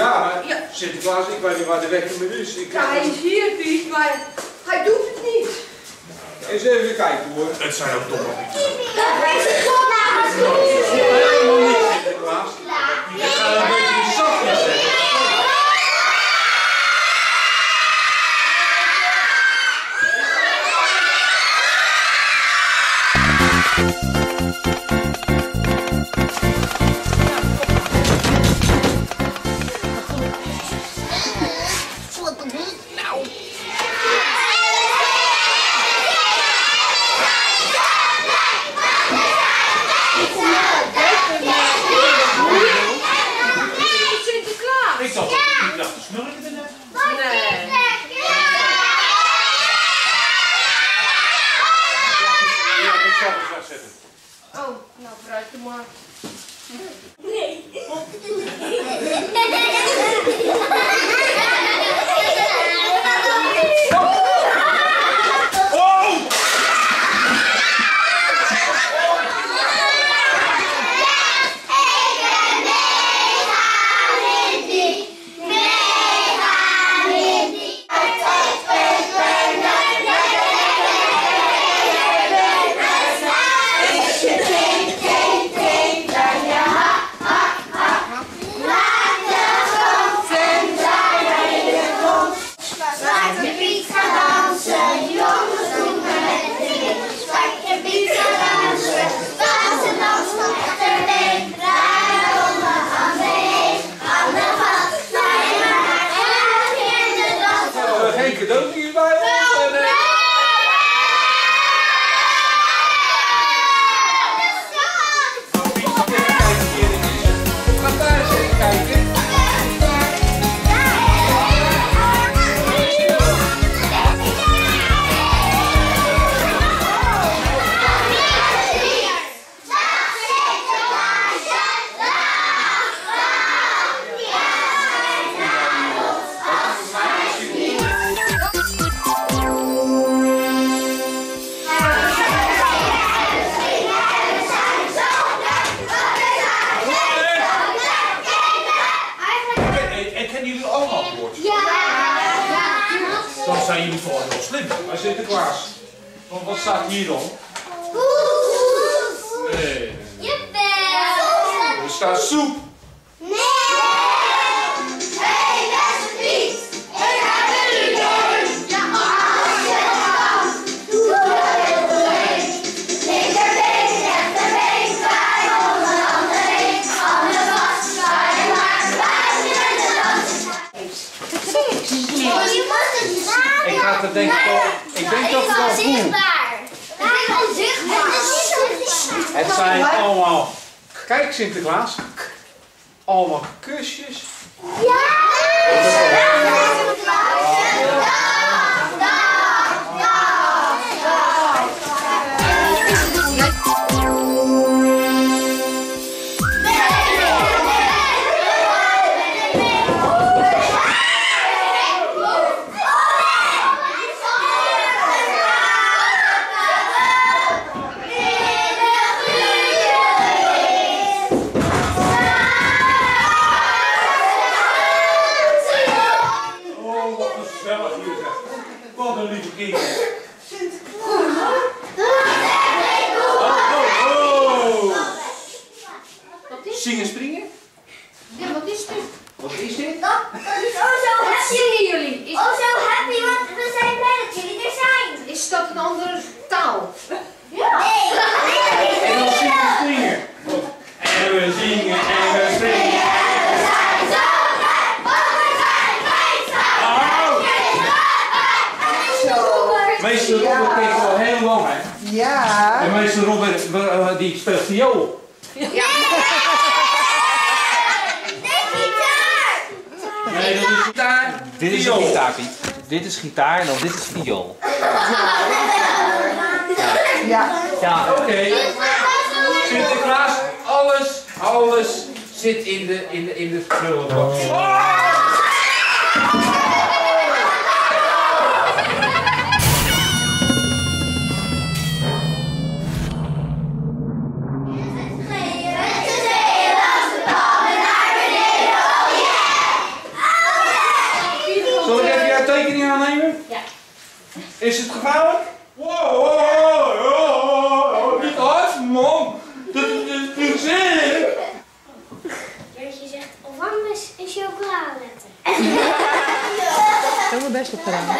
Ja, maar Ja. Sinterklaas, ik weet niet waar de weggemer is. Ik Ja, hij is hier, Piet, maar hij doet het niet. Eens even kijken hoor. Het zijn ook domme liedjes. Helemaal mostrar que uma... staat hier dan? Nee. Er staat soep. Ik ga het denk ik wel, ik denk dat ik het wel voel. Het zijn allemaal, kijk Sinterklaas, allemaal kusjes. Oh, Zingen springen? Ja, wat is dit? Wat is dit? Dat is oh zo Wat happy. zingen jullie? Is, Oh zo happy, want we zijn blij dat jullie er zijn. is dat een andere taal? Ja. Nee. En dan zingen we springen. En we zingen en we springen. Oh. Meester Robert ken ik al heel lang hè. Ja. En meester Robert die speelt viool. Nee, Nee, dat is gitaar. Dit is een gitaar, Piet. Dit is gitaar en dan dit is viool. Ja. Ja, Oké. Sinterklaas, alles, alles zit in de, in de, in de prullenbak. Met recuperar. Né?